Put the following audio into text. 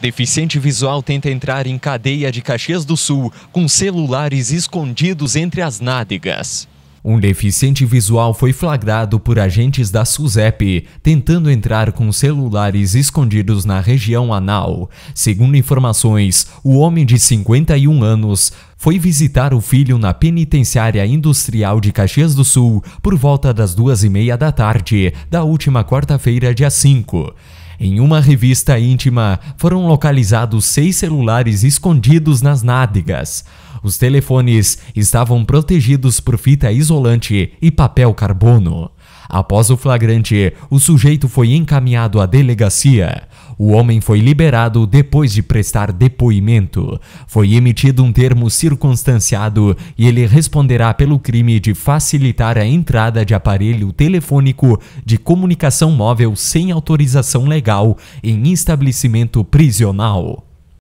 Deficiente visual tenta entrar em cadeia de Caxias do Sul com celulares escondidos entre as nádegas. Um deficiente visual foi flagrado por agentes da SUSEP tentando entrar com celulares escondidos na região anal. Segundo informações, o homem de 51 anos foi visitar o filho na penitenciária industrial de Caxias do Sul por volta das duas e meia da tarde da última quarta-feira, dia 5. Em uma revista íntima, foram localizados seis celulares escondidos nas nádegas. Os telefones estavam protegidos por fita isolante e papel carbono. Após o flagrante, o sujeito foi encaminhado à delegacia. O homem foi liberado depois de prestar depoimento. Foi emitido um termo circunstanciado e ele responderá pelo crime de facilitar a entrada de aparelho telefônico de comunicação móvel sem autorização legal em estabelecimento prisional.